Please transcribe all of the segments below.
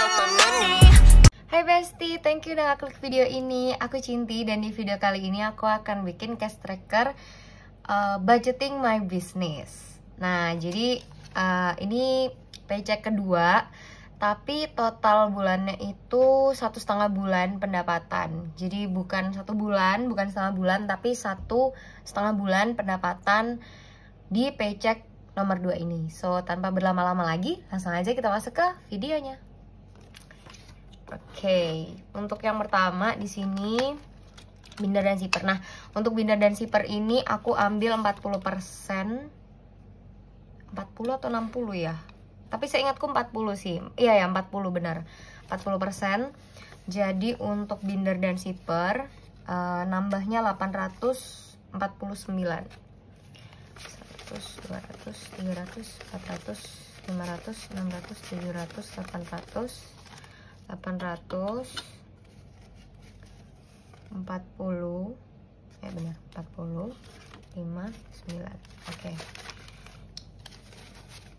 Hai Besti, thank you udah klik video ini. Aku Cinti dan di video kali ini aku akan bikin cash tracker uh, budgeting my business. Nah, jadi uh, ini paycheck kedua, tapi total bulannya itu satu setengah bulan pendapatan. Jadi bukan satu bulan, bukan setengah bulan, tapi satu setengah bulan pendapatan di paycheck nomor 2 ini. So, tanpa berlama-lama lagi, langsung aja kita masuk ke videonya. Oke, untuk yang pertama di sini binder dan zipper. Nah, untuk binder dan zipper ini aku ambil 40%. 40 atau 60 ya? Tapi saya ingatku 40 sih. Iya ya, 40 benar. 40%. Jadi untuk binder dan zipper uh, nambahnya 849. 100, 200, 300, 400, 500, 600, 700, 800 800 40 ya benar 40 5 9 oke. Okay.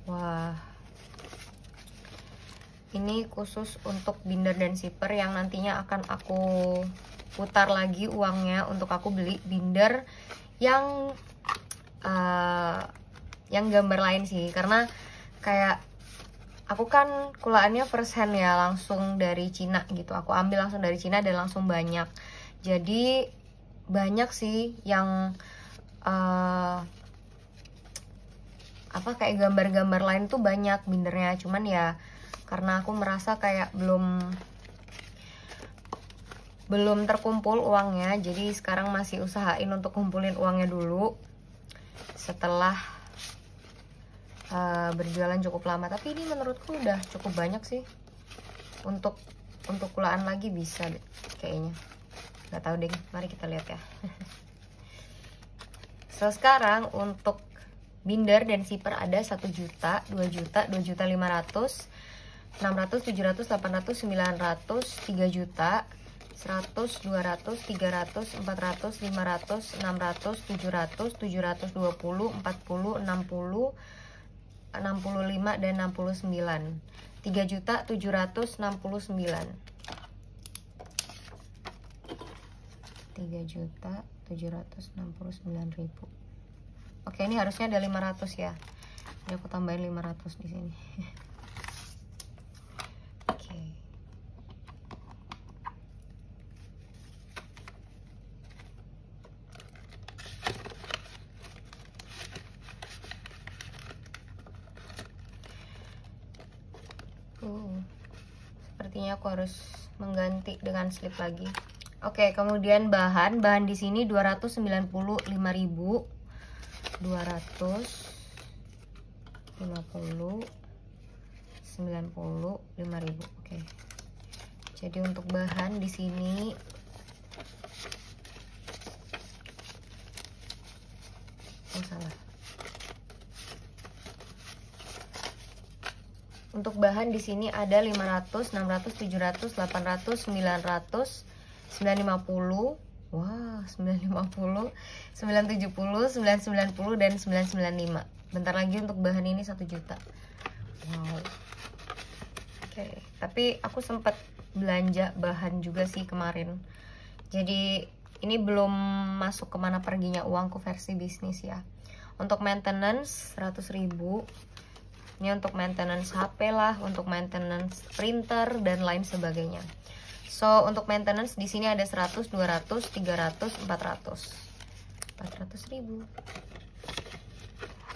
wah. Ini khusus untuk binder dan zipper yang nantinya akan aku putar lagi uangnya untuk aku beli binder yang uh, yang gambar lain sih. Karena kayak aku kan kulaannya first hand ya langsung dari Cina gitu. Aku ambil langsung dari Cina dan langsung banyak. Jadi banyak sih yang uh, apa kayak gambar-gambar lain tuh banyak bindernya cuman ya karena aku merasa kayak belum belum terkumpul uangnya jadi sekarang masih usahain untuk kumpulin uangnya dulu. Setelah uh, berjualan cukup lama. Tapi ini menurutku udah cukup banyak sih. Untuk untuk kulaan lagi bisa deh, kayaknya. Nggak tahu deh mari kita lihat ya. So sekarang untuk binder dan zipper ada 1 juta 2 juta 2 juta 500 600 700 800 900 3 juta 100, 200, 300, 400, 500, 600, 700, 720, 40, 60, 65 dan 69 3 juta 769 3 juta 769 ribu. Oke ini harusnya ada 500 ya. Jadi aku tambahin 500 di sini oke Uh, sepertinya aku harus mengganti dengan slip lagi. Oke, kemudian bahan, bahan di sini 295.000. 200 50 90 5000. Oke. Jadi untuk bahan di sini oh salah. Untuk bahan di sini ada 500, 600, 700, 800, 900, 950. Wah, 950, 970, 990 dan 995. Bentar lagi untuk bahan ini 1 juta. Wow. Oke, okay. tapi aku sempat belanja bahan juga sih kemarin. Jadi ini belum masuk ke mana perginya uangku versi bisnis ya. Untuk maintenance 100 ribu ini untuk maintenance HP lah, untuk maintenance printer dan lain sebagainya. So, untuk maintenance di sini ada 100, 200, 300, 400. 400 ribu.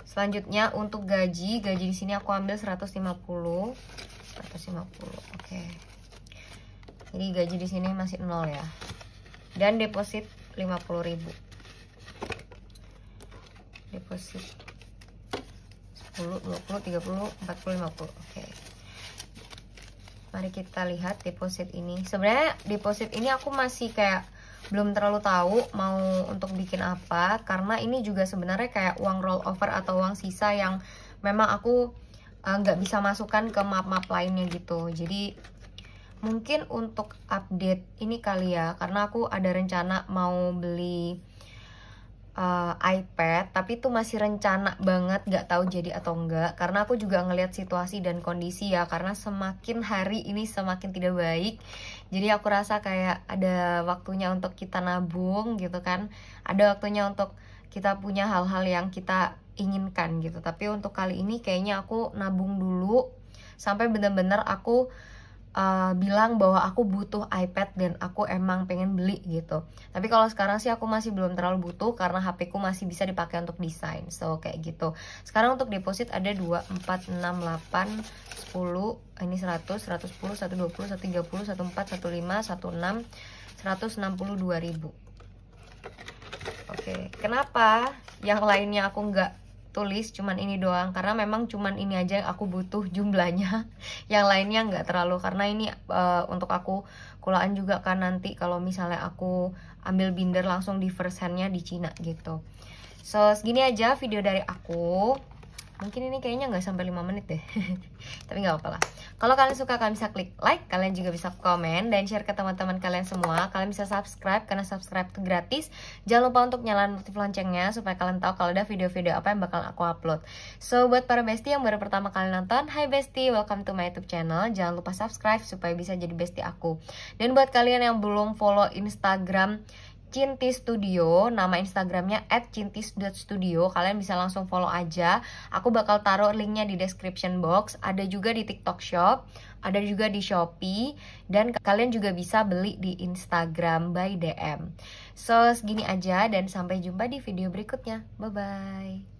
Selanjutnya untuk gaji, gaji di sini aku ambil 150. 150. Oke. Okay. Jadi gaji di sini masih nol ya. Dan deposit 50.000. Deposit 10, 20, 30, 40, 50 Oke. Mari kita lihat deposit ini. Sebenarnya deposit ini aku masih kayak belum terlalu tahu mau untuk bikin apa Karena ini juga sebenarnya kayak uang rollover atau uang sisa yang memang aku eh, nggak uh, bisa masukkan ke map-map lainnya gitu. Jadi mungkin untuk update ini kali ya Karena aku ada rencana mau beli uh, iPad tapi itu masih rencana banget gak tahu jadi atau enggak karena aku juga ngelihat situasi dan kondisi ya karena semakin hari ini semakin tidak baik. Jadi aku rasa kayak ada waktunya untuk kita nabung gitu kan. Ada waktunya untuk kita punya hal-hal yang kita inginkan gitu. Tapi untuk kali ini kayaknya aku nabung dulu. Sampai bener-bener aku uh, bilang bahwa aku butuh iPad dan aku emang pengen beli gitu. Tapi kalau sekarang sih aku masih belum terlalu butuh karena HP ku masih bisa dipakai untuk desain. So kayak gitu. Sekarang untuk deposit ada 2 4 6 8 10 ini 100, 110, 120, 130, 14, 15, 16 162 ribu Oke, kenapa yang lainnya aku nggak tulis cuman ini doang. Karena memang cuman ini aja yang aku butuh jumlahnya. Yang lainnya nggak terlalu. Karena ini uh, untuk aku kulaan juga kan nanti kalau misalnya aku ambil binder langsung di first handnya di Cina gitu. So segini aja video dari aku. Mungkin ini kayaknya nggak sampai 5 menit deh. Tapi nggak apa-apa lah kalau kalian suka kalian bisa klik like kalian juga bisa komen dan share ke teman-teman kalian semua. Kalian bisa subscribe karena subscribe itu gratis. Jangan lupa untuk nyalain notif loncengnya supaya kalian tahu kalau ada video-video apa yang bakal aku upload. So buat para bestie yang baru pertama kali nonton hi bestie welcome to my youtube channel. Jangan lupa subscribe supaya bisa jadi bestie aku. Dan buat kalian yang belum follow instagram Cinti Studio, nama Instagramnya @cintis.studio. Kalian bisa langsung follow aja. Aku bakal taruh linknya di description box. Ada juga di TikTok Shop, ada juga di Shopee, dan kalian juga bisa beli di Instagram by DM. So segini aja dan sampai jumpa di video berikutnya. Bye bye.